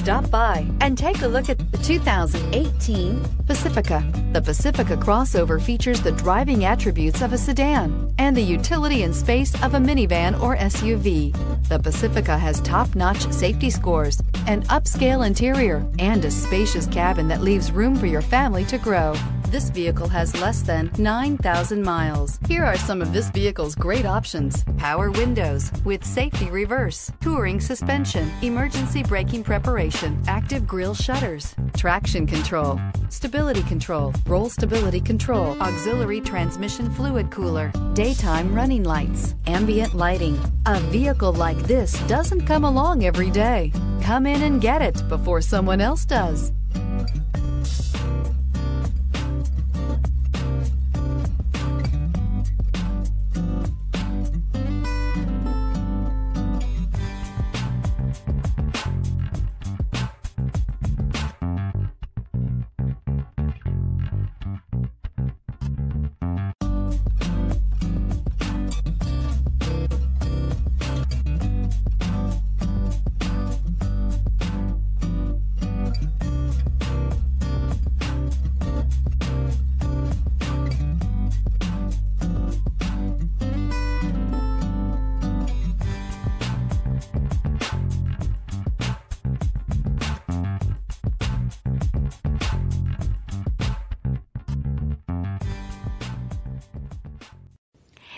Stop by and take a look at the 2018 Pacifica. The Pacifica crossover features the driving attributes of a sedan and the utility and space of a minivan or SUV. The Pacifica has top-notch safety scores, an upscale interior, and a spacious cabin that leaves room for your family to grow. This vehicle has less than 9,000 miles. Here are some of this vehicle's great options. Power windows with safety reverse, touring suspension, emergency braking preparation, active grille shutters, traction control, stability control, roll stability control, auxiliary transmission fluid cooler, daytime running lights, ambient lighting. A vehicle like this doesn't come along every day. Come in and get it before someone else does.